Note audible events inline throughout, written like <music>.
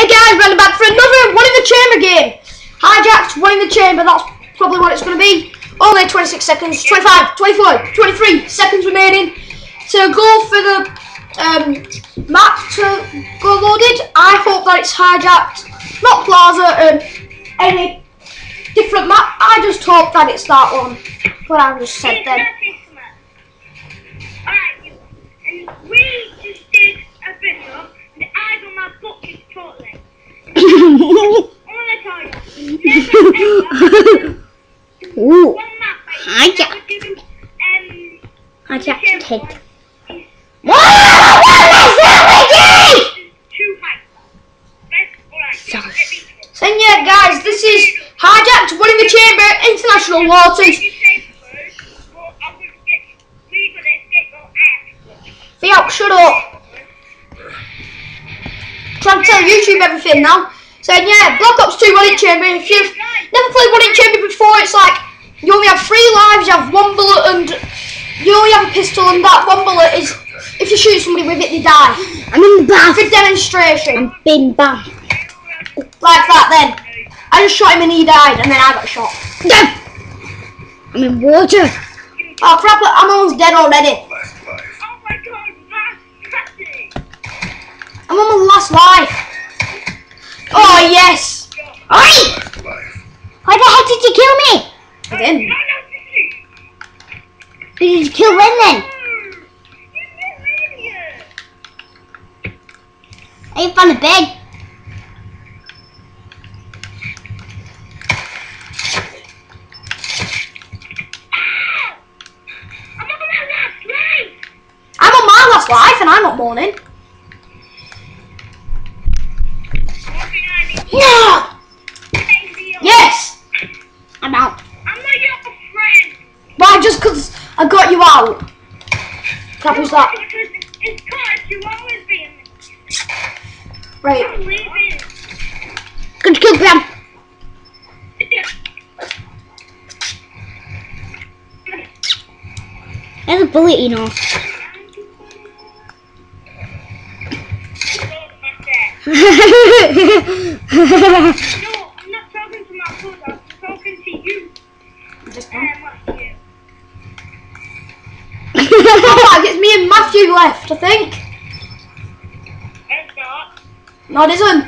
Hey guys, running back for another one in the chamber game. Hijacked, one in the chamber, that's probably what it's going to be. Only 26 seconds, 25, 24, 23 seconds remaining to go for the um, map to go loaded. I hope that it's hijacked, not Plaza, um, any different map. I just hope that it's that one. What I just said then. Alright, and we just did a video, Best, alright, Sorry. let me go. So yeah, guys, this is hijacked, one in the chamber, international waters. I out, shut up. Trying to tell YouTube everything now. Saying yeah, Black Ops 2 one in chamber. If you've never played one in chamber before, it's like you only have three lives, you have one bullet, and you only have a pistol, and that one bullet is if you shoot somebody with it, they die. I'm in the bath. For demonstration, I'm bin bath. like that. Then I just shot him and he died, and then I got shot. No! I'm in water. Oh crap! I'm almost dead already. Oh yes. Oi! Why the heck did you kill me? I didn't. Did you kill when then? I found a bed. I'm on my last life, and I'm not mourning. What behind me? No! Yes! I'm out. I'm not your friend. Why? Just 'cause I got you out. Crap was that? Because it's cause you always been. Right. I'm leaving. Good kill, Graham. There's <laughs> a bullet, you know. No, I'm not talking to my phone. I'm talking to you. Just you? oh, it's me and Matthew left, I think. It's not. No, it isn't.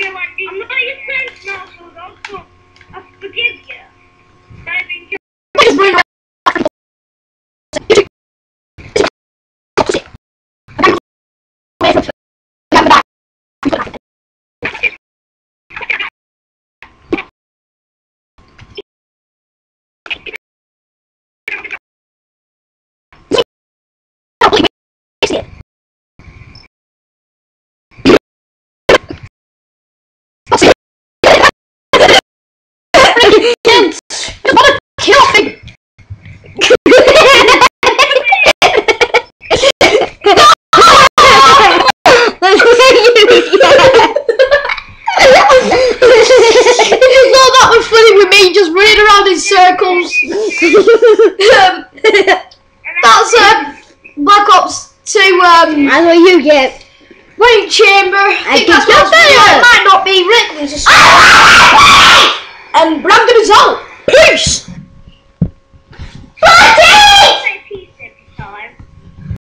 You want I'm not your friend now, so don't go. I forgive you. I've been Just bring it Kids, you wanna kill me? You thought that was funny with me just running around in circles. um, that's uh, Black Ops 2 um, That's what you get. Wayne Chamber. I think can that's what's it might not be Rick. There's and Brandon is out. Peace.